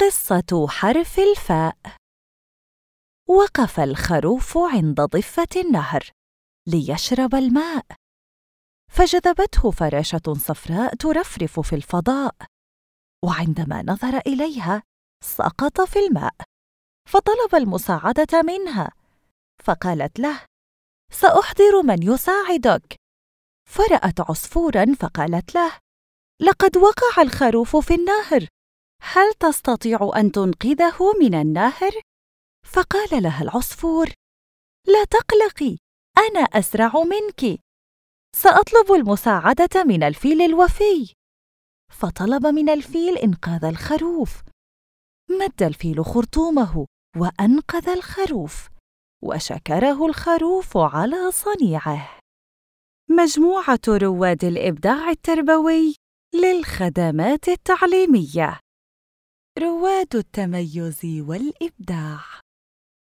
قصة حرف الفاء. وقف الخروف عند ضفة النهر ليشرب الماء. فجذبته فراشة صفراء ترفرف في الفضاء. وعندما نظر إليها سقط في الماء. فطلب المساعدة منها. فقالت له سأحضر من يساعدك. فرأت عصفورا فقالت له لقد وقع الخروف في النهر. هل تستطيع أن تنقذه من النهر؟ فقال لها العصفور لا تقلقي أنا أسرع منك. سأطلب المساعدة من الفيل الوفي. فطلب من الفيل إنقاذ الخروف. مد الفيل خرطومه وأنقذ الخروف وشكره الخروف على صنيعه. مجموعة رواد الإبداع التربوي للخدمات التعليمية. رواد التميز والإبداع.